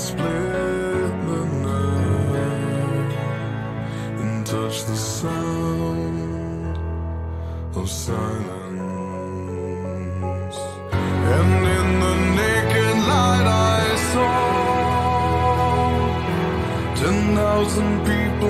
split the night and touch the sound of silence. And in the naked light, I saw ten thousand people,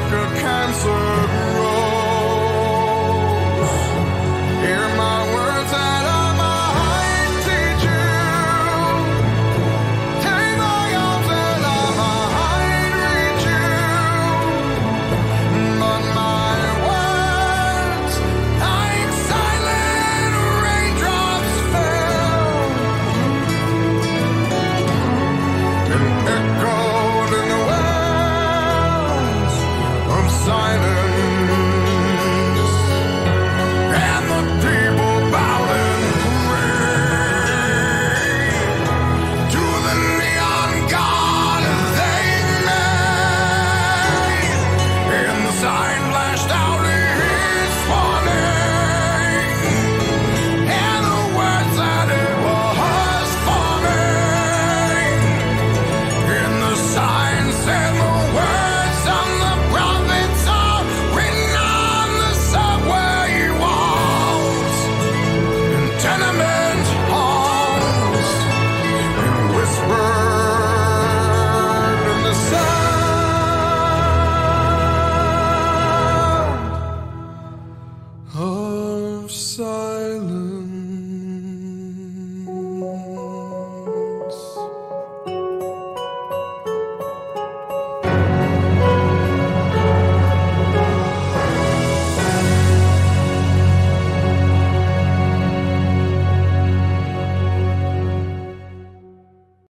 like a cancer